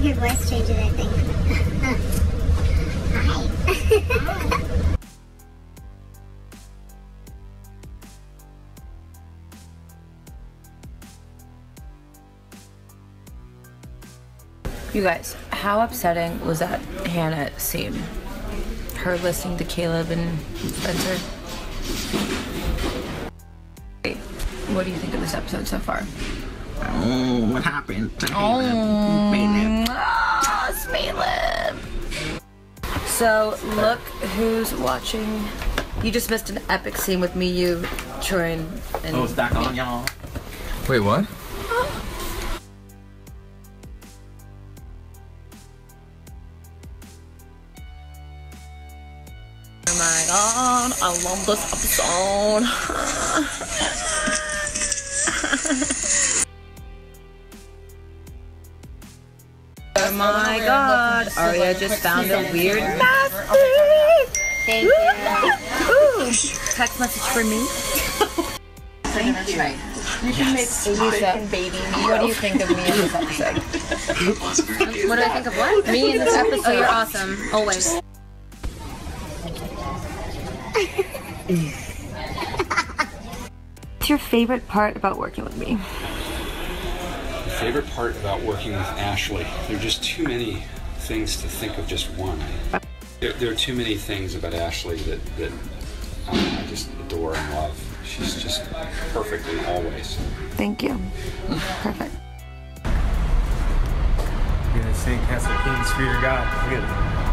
Your voice changes, I think. Hi. You guys, how upsetting was that Hanna scene? Her listening to Caleb and Spencer. Hey, What do you think of this episode so far? Oh, what happened? to Oh, So look who's watching. You just missed an epic scene with me, you, Troy, and Oh, it's back on, y'all. Wait, what? Oh my god, I love this episode. oh my god, Aria just found a weird message. Thank you. Ooh, text message for me. Thank you. You can Lisa, baby, what do you think of me in this episode? What do I think of what? Me in this episode. Oh, you're awesome. Always. What's your favorite part about working with me? Favorite part about working with Ashley. There are just too many things to think of just one. There, there are too many things about Ashley that, that um, I just adore and love. She's just perfect in all ways. Thank you. Perfect. You're gonna sing Castle Kings for your God. Good.